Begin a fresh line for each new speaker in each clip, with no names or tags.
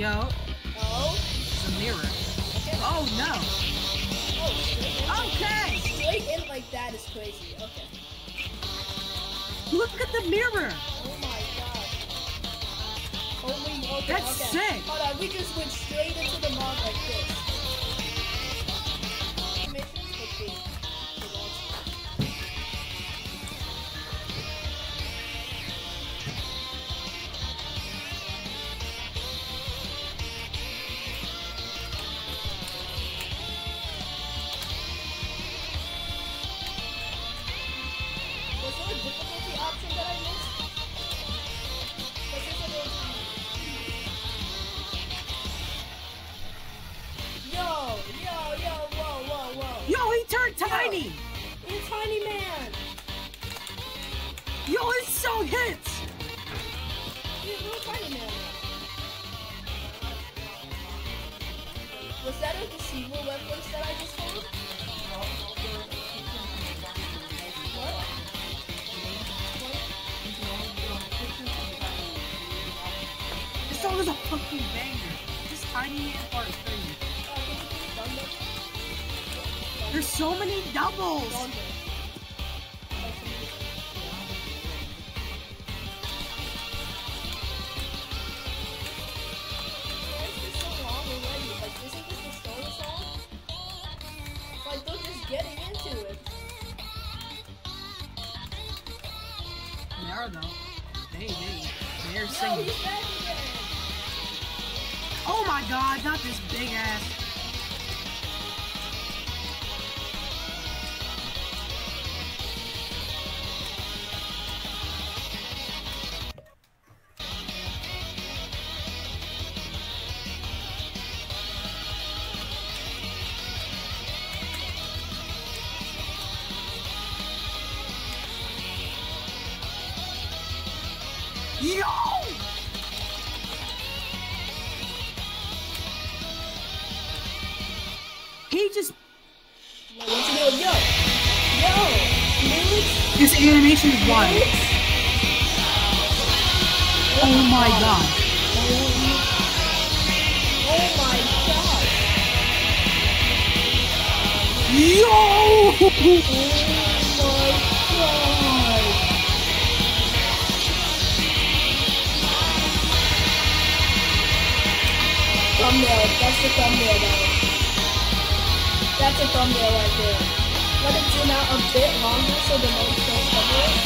Yo,
Oh.
it's a mirror. Oh no.
Oh.
Okay.
Straight in like that is crazy. Okay.
Look at the mirror.
Oh my god. Holy okay,
That's
okay.
sick.
Hold on, we just went straight into the mod like this.
Hits.
He's little Tiny Man. Was that a deceivable reference that I just? What?
This song is a fucking banger. This tiny part is crazy.
Can you please thunder?
There's so many doubles.
Getting into it.
They are though. They, they, they're singing. Oh my god, not this big ass. Yo! He just
what's? Yo! Yo! Moods?
this animation is wild.
Moods?
Oh my god.
Oh my god!
Yo!
Thumbnail, that's the thumbnail though. That's a thumbnail right there. Let it zoom out a bit longer so the notes don't cover it.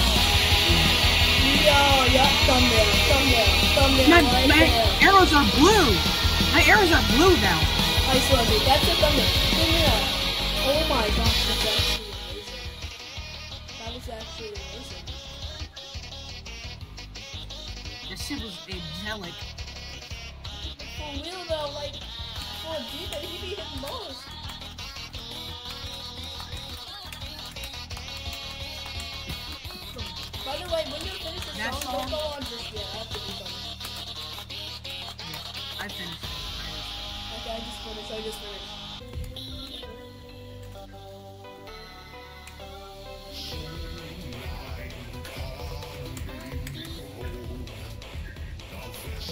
Yo, yup, thumbnail, thumbnail, thumbnail
My,
right
my
there.
arrows are blue. My arrows are blue now.
I swear, dude, that's a thumbnail. Look at that. Oh my gosh, that's actually amazing. That was actually amazing.
This shit was angelic.
Real though, like, for a demon, he be most. By the way, when you finish the
That
song,
song-
don't go on just yet. I have to do something.
I finished.
Okay, I just finished. I just finished.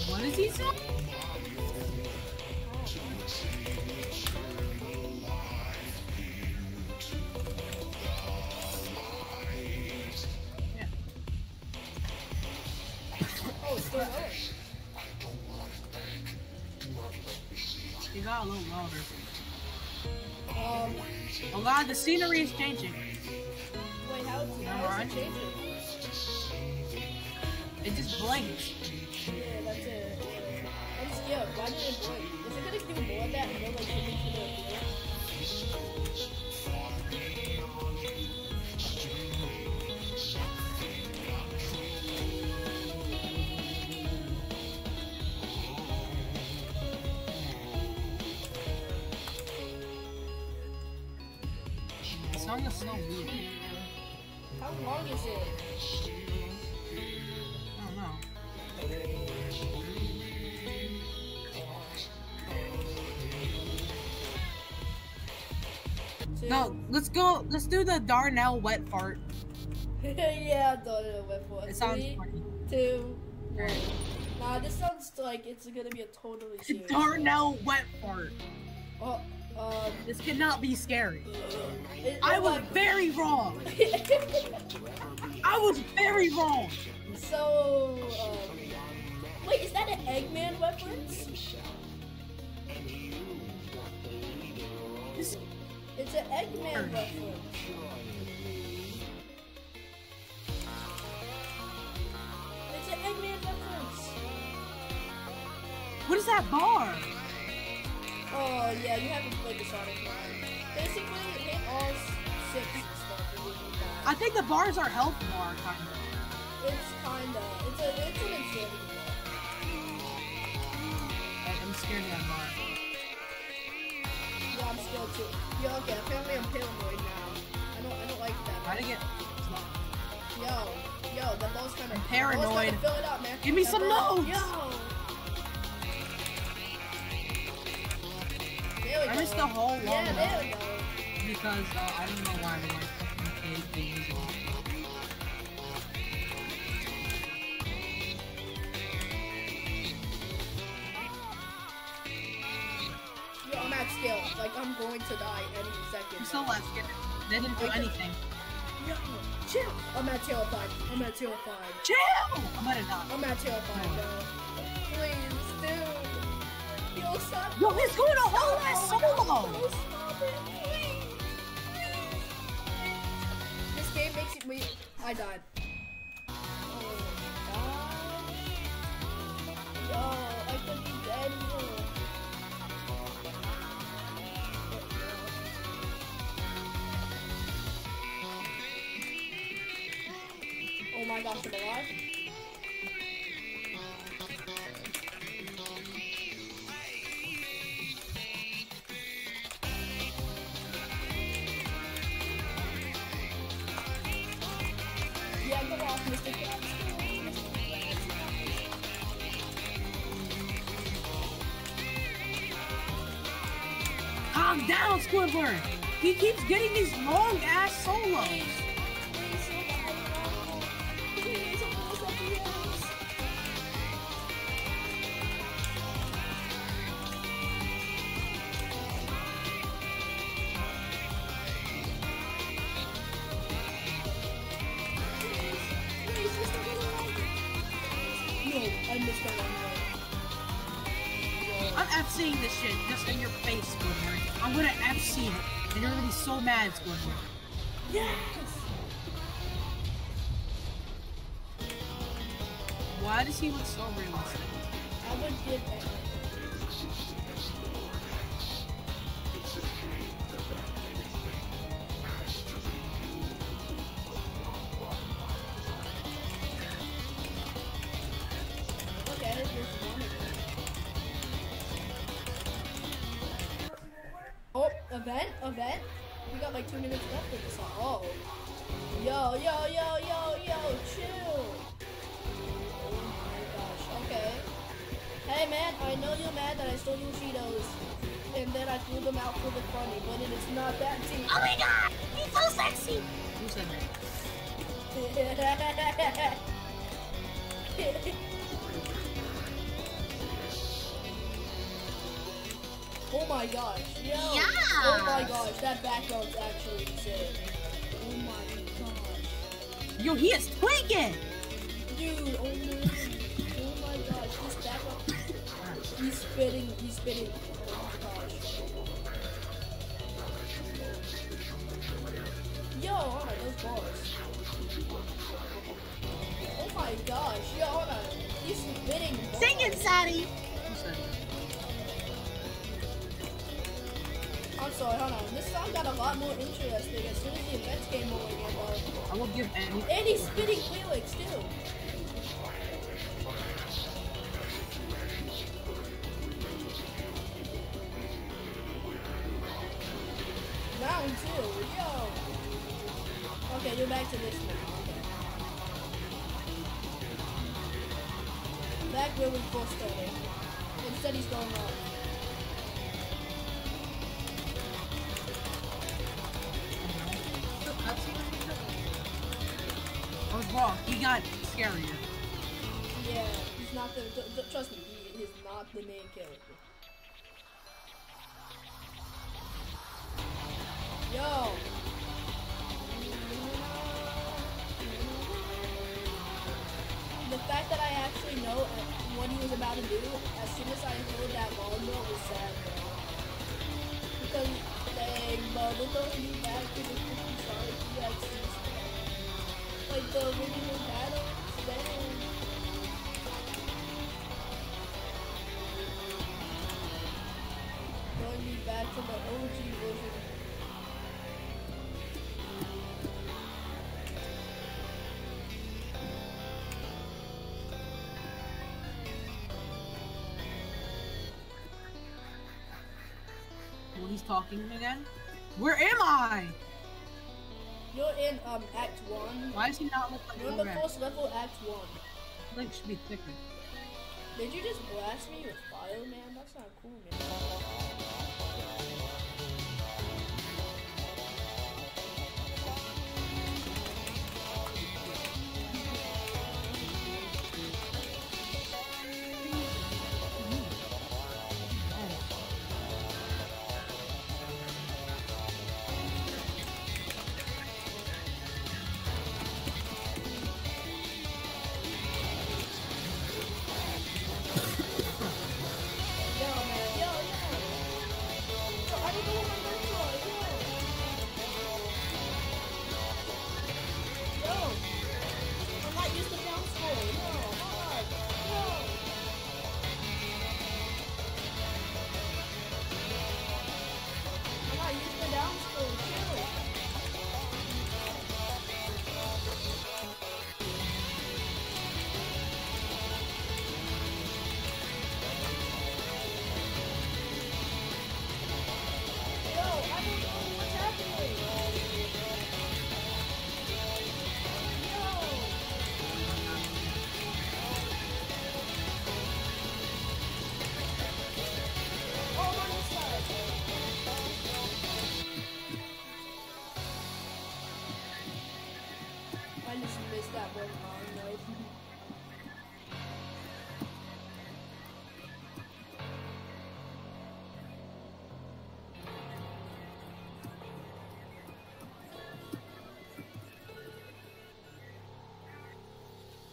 What does he say? A little louder.
Um,
A lot of the scenery is changing.
wait, how, how is it changing?
It just blinks.
Yeah, that's it. Scared. Why did it break? Is it gonna do more of that and like something to the floor?
The so weird.
How long is it?
I don't know. No, let's go. Let's do the Darnell wet fart.
yeah, don't know what.
It sounds
Three,
funny.
two, one. Nah, this sounds like it's gonna be a totally serious.
Darnell wet fart.
Oh, um,
This cannot be scary.
it-
I was very wrong. I was very wrong.
so, um, wait, is that an Eggman reference?
This-
It's an Eggman reference. It's an Eggman reference.
What is that bar?
Oh yeah, you haven't played the Sonic line. Basically, hit all six stuff and you'll be fine.
I think the bars are health bar, kind of.
It's kinda, it's a, it's an insanity bar.
I'm scared of that bar.
Yeah, I'm scared too. Yo, okay, apparently I'm paranoid now. I don't, I don't like that.
Try to get.
Yo, yo, the ball's kind of
paranoid.
Fill it out, man.
Give me
That
some
ball-
notes.
Yo. There
I
go.
missed the whole
Yeah, there
one
we go.
because uh, I don't know why I like cave things off.
Yo, I'm at skill. Like I'm going to die any second.
So let's get it. They didn't do
Okay.
anything.
Yo, chill. I'm at terrified. I'm at terrified.
Chill! I'm gonna die.
I'm at terrified, bro. Please, dude. Yo,
he's going a whole ass solo!
This game makes it. Wait, I died. Oh. Oh my gosh, I'm alive.
Calm down, Squidward! He keeps getting these long ass solos!
I missed that one.
I'm FCing this shit just in your face, Squidward. I'm gonna FC it, and you're gonna be so mad, Squidward.
Yes!
Why does he look so realistic?
Event, event. We got like two minutes left of this song. Oh. Yo, yo, yo, yo, yo, chill. Oh my gosh, okay. Hey man, I know you're mad that I stole your Cheetos and then I threw them out for the funny, but it is not that deep.
Oh my god! He's so sexy! Who said that?
oh my gosh, yo!
Yeah.
Oh my gosh, that background's actually insane. Oh my gosh.
Yo, he is tweaking!
Dude, oh my, oh my gosh, this background. He's spitting, he's spitting. Oh my gosh. Yo, hold on, those bars. Oh my gosh, yo, hold on. He's spitting. bars.
Sadie! Who said
sorry, hold on. This song got a lot more interesting as soon as the events came rolling in. Uh,
I will give any.
and he's spitting lyrics too. Round two, yo. Okay, you're back to this now. Okay. Back where we first started. Instead, he's going.
Wrong. Got scarier.
Yeah, he's not the. trust me, he is not the main character. Yo. The fact that I actually know what he was about to do as soon as I heard that note was sad. Because dang, bro, they're throwing me back the freaking Sonic EXE stuff. Like the original. Throwing me back to the OG version.
He's talking again. Where am I?
You're in um Act One.
Why does he not look like
You're in the first level, Act One.
Like should be thicker.
Did you just blast me with fire, man? That's not cool, man.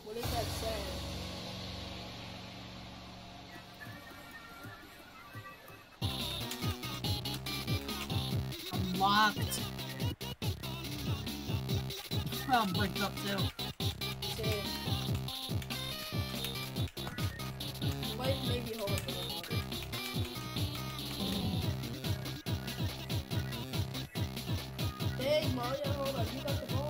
What is that saying? locked. Probably break up too. Same. Maybe hold Mario, hold on,
you got the
ball.